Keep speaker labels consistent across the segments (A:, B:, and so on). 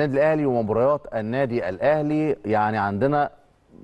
A: النادي الأهلي ومباريات النادي الأهلي. يعني عندنا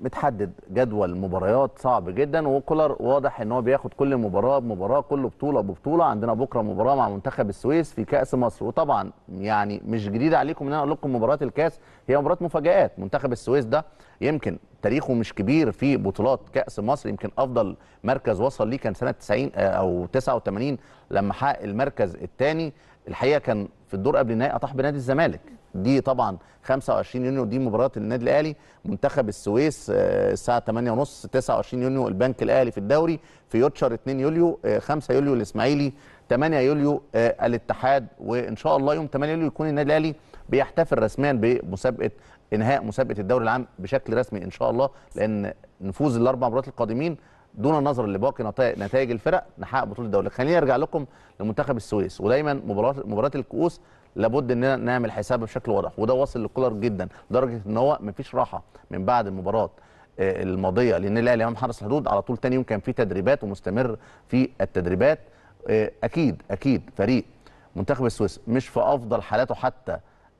A: متحدد جدول مباريات صعب جدا وكولر واضح إن هو بياخد كل مباراه بمباراه كل بطولة ببطولة. عندنا بكرة مباراة مع منتخب السويس في كأس مصر. وطبعا يعني مش جديد عليكم إن أنا أقول لكم مباراه الكأس هي مباراه مفاجآت. منتخب السويس ده يمكن تاريخه مش كبير في بطولات كأس مصر. يمكن أفضل مركز وصل ليه كان سنة 90 أو 89 لما حقق المركز الثاني. الحقيقة كان في الدور قبل النهائي أطاح بنادي الزمالك. دي طبعا 25 يونيو دي مباراة النادي الأهلي. منتخب السويس آه، الساعة 8:30 29 يونيو البنك الأهلي في الدوري. في يوتشر 2 يوليو آه، 5 يوليو الإسماعيلي 8 يوليو آه، الاتحاد. وإن شاء الله يوم 8 يوليو يكون النادي الأهلي بيحتفل رسميا بمسابقة إنهاء مسابقة الدوري العام بشكل رسمي إن شاء الله. لأن نفوذ الأربع مباريات القادمين دون النظر لباقي نتائج الفرق نحقق بطولة الدوري. خليني أرجع لكم لمنتخب السويس. ودايما مباراه مباراة الكؤوس لابد إننا نعمل حسابها بشكل واضح وده واصل لكولر جدا لدرجة إن هو مفيش راحة من بعد المباراة آه، الماضية لأن الأهلي أمام حرس الحدود على طول تاني يوم كان في تدريبات ومستمر في التدريبات. آه، أكيد أكيد فريق منتخب السويس مش في أفضل حالاته حتى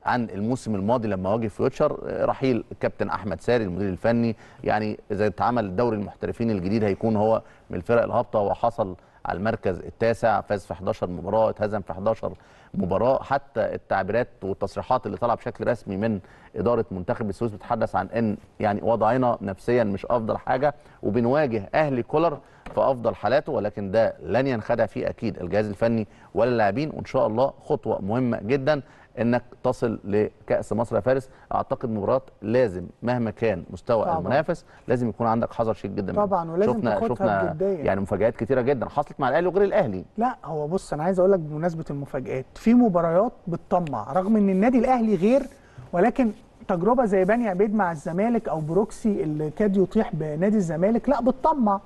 A: عن الموسم الماضي لما واجه فيوتشر رحيل الكابتن أحمد ساري المدير الفني. يعني إذا اتعمل دوري المحترفين الجديد هيكون هو من الفرق الهابطة وحصل على المركز التاسع فاز في 11 مباراة اتهزم في 11 مباراة. حتى التعبيرات والتصريحات اللي طالعة بشكل رسمي من إدارة منتخب السويس بتتحدث عن إن يعني وضعنا نفسيا مش أفضل حاجة وبنواجه أهلي كولر في أفضل حالاته ولكن ده لن ينخدع فيه أكيد الجهاز الفني ولا اللاعبين. وإن شاء الله خطوة مهمة جدا. إنك تصل لكأس مصر يا فارس أعتقد مباراة لازم مهما كان مستوى
B: طبعاً.
A: المنافس لازم يكون عندك حذر شديد جدا.
B: طبعاً، ولازم
A: شفنا شفنا
B: بجدية.
A: يعني مفاجآت كتيرة جدا حصلت مع الأهلي وغير الأهلي
B: لا هو بص أنا عايز أقول لك بمناسبة المفاجآت في مباريات بتطمع رغم إن النادي الأهلي غير ولكن تجربة زي بني عبيد مع الزمالك أو بروكسي اللي كاد يطيح بنادي الزمالك لا بتطمع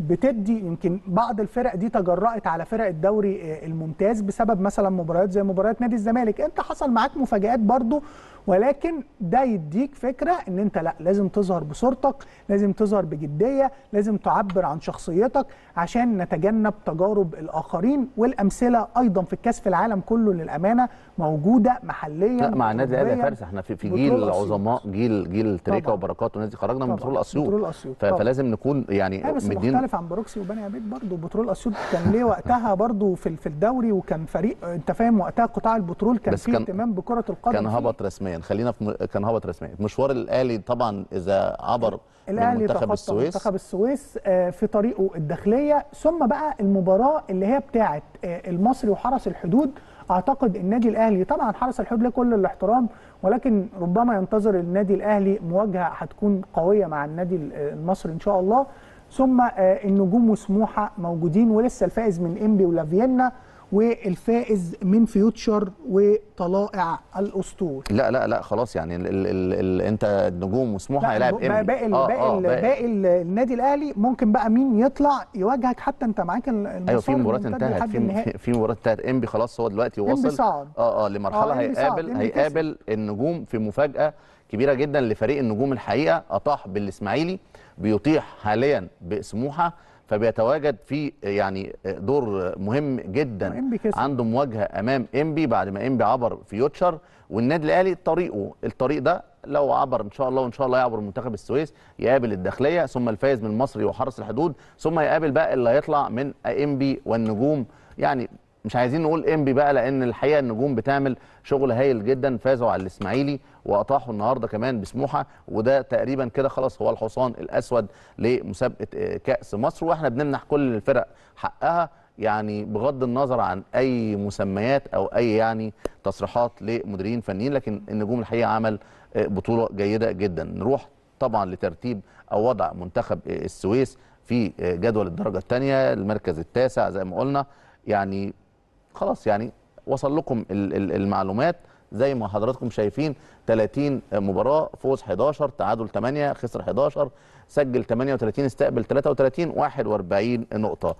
B: بتدي يمكن بعض الفرق دي تجرأت على فرق الدوري آه، الممتاز بسبب مثلا مباريات زي مباريات نادي الزمالك انت حصل معاك مفاجآت برضو ولكن ده يديك فكرة إن انت لا لازم تظهر بصورتك لازم تظهر بجدية لازم تعبر عن شخصيتك عشان نتجنب تجارب الآخرين والأمثلة أيضا في الكاس في العالم كله للأمانة موجودة محليا
A: لا مع النادي
B: الأهلي.
A: فارس إحنا في, في جيل. عظماء جيل جيل
B: طبعاً.
A: وبركات والناس دي خرجنا من. بطرول
B: أسيوط.
A: فلازم نكون يعني مدي
B: مختلف عن بروكسي وبني عبيد برضه. بترول أسيوط كان ليه وقتها برضه في في الدوري وكان فريق أنت فاهم وقتها قطاع البترول كان فيه اهتمام بكرة القدم
A: كان. هبط رسميا. خلينا في م... كان هبط رسميا. مشوار الأهلي طبعا إذا عبر
B: الأهلي
A: منتخب السويس.
B: منتخب السويس آه، في طريقه الداخلية. ثم بقى المباراة اللي هي بتاعه آه، المصري وحرس الحدود. أعتقد النادي الأهلي طبعا حرس الحدود له كل الاحترام ولكن ربما ينتظر النادي الأهلي مواجهة هتكون قوية مع النادي ال- المصري إن شاء الله. ثم آه، النجوم وسموحه موجودين ولسه الفائز من إنبي ولافيينا. والفائز من فيوتشر وطلائع الأسطول
A: لا لا لا خلاص يعني ال... ال... ال... ال... انت النجوم وسموحة هيلاعب إنبي.
B: باقي
A: آه،
B: باقي,
A: آه،
B: باقي, باقي ال- النادي الأهلي ممكن بقى مين يطلع يواجهك حتى انت معاك
A: أيوه في
B: مباراة
A: انتهت في. في- مباراة انتهت انبي خلاص هو دلوقتي
B: صعد.
A: آه
B: آه لمرحلة آه،
A: هيقابل. هيقابل النجوم في مفاجأة كبيرة جدا لفريق النجوم الحقيقة أطاح بالإسماعيلي بيطيح حاليا بسموحة فبيتواجد في يعني دور مهم جدا. عنده مواجهة أمام إنبي بعد ما إنبي عبر في يوتشر والنادي الأهلي طريقه الطريق ده لو عبر إن شاء الله وإن شاء الله يعبر منتخب السويس يقابل الداخلية ثم الفائز من المصري وحرس الحدود ثم يقابل بقى اللي هيطلع من إنبي والنجوم يعني مش عايزين نقول انبي بقى لأن الحقيقة النجوم بتعمل شغل هايل جدا. فازوا على الإسماعيلي وأطاحوا النهارده كمان بسموحة وده تقريبا كده خلاص هو الحصان الأسود لمسابقة آه، كأس مصر. وإحنا بنمنح كل الفرق حقها يعني بغض النظر عن أي مسميات أو أي يعني تصريحات لمديرين فنيين لكن النجوم الحقيقة عمل آه، بطولة جيدة جدا. نروح طبعا لترتيب أو وضع منتخب آه، السويس في جدول الدرجة الثانية المركز التاسع زي ما قلنا. يعني خلاص يعني وصل لكم ال- ال- المعلومات زي ما حضراتكم شايفين. 30 مباراة فوز 11 تعادل 8 خسر 11 سجل 38 استقبل 33 41 نقطة.